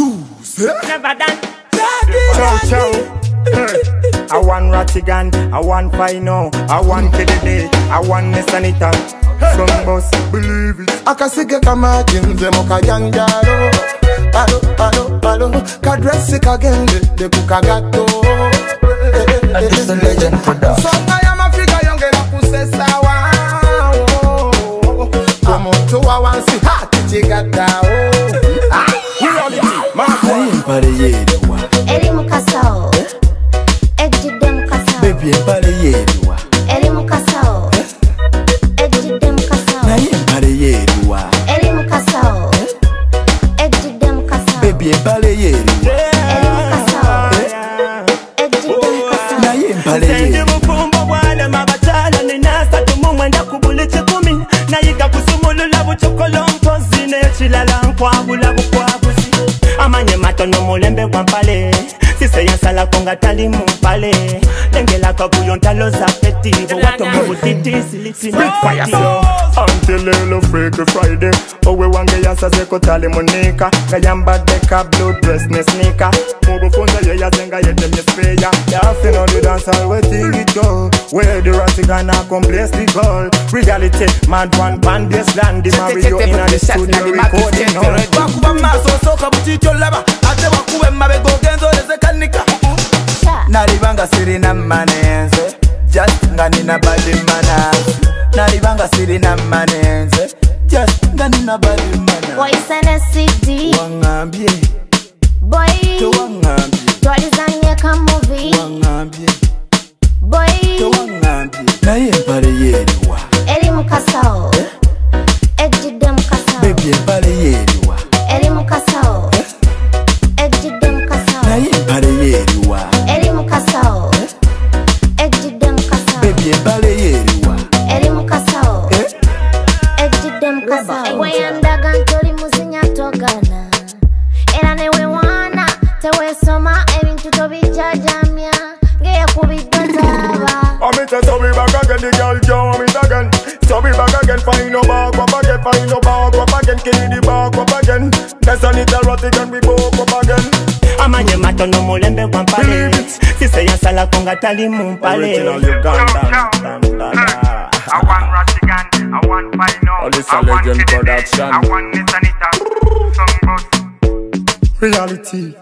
Eh? Never done. Chow chow. Hey. I want Ratigan, I want Fyno, I want Kid Dee, I want Nesanita. Some boss believe it. akasige kamakinze mukajanjalo alo alo alo kadresi kagendedde ku kagato And this a legend for production. songa y'amafiga yongera kusesawa omuntu wa wansi hati kigaddaawo oh? ah. Naye empale yeeriwa eri mukasawo ejjidde mukasawo bebi empale yeeriwa eri mukasawo ejjidde mukasawo naye empale yeeriwa eri mukasawo ejjidde mukasawo bebi empale yeeriwa eri mukasawo ejjidde mukasawo naye empale kikumi nayiga kusumulula bucokolo mpozi n'ekirala nkwabula bukwabuzi amanye matono mulembe kwampale siseyasala konga tali mumpale lengelaka kuyontalo zapetivo watomubutitisilitinfatiyo friday. Owe wange munika blue dress ne sneaker. Mubufunza yeyazenga speya Yafi on the dance hall waiting it go Where the Ratigan a come bless the goal Reality mad one pan baseline The Mario in the studio recording all wakuba maaso osooka bukiiki olaba ate wakuba emabega ogenza oleze kanika nalibanga sirina manenze just nga nina badi manas nalibanga sirina manenze just nga nina badi manas wayise ne cd waŋŋambye boy. Tewaŋŋambye yeriwa elimu kasao eh? ejjidde mukasao bebi ebbala yeriwa elimu kasao eh? ejjidde mukasao weyandaga ntoli muzinya togana. Era newewaana tewesoma ebintu tobijajamya ngeyakubidde taba find no back up again, kill the back up again. That's an erotic and we broke up again. Amanye matono mulembe gwa mpale sise yansalako nga tali mu mpale I want Ratigan, I want Fyno, Oh, this want legend I want Nisanita, Songboss. Reality